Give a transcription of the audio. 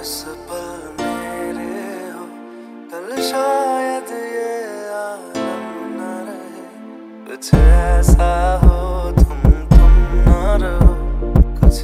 इस पल मेरे हो, कल शायद ये आलम न रहे। कुछ ऐसा हो, तुम तुम न रहो। कुछ